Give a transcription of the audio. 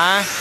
ha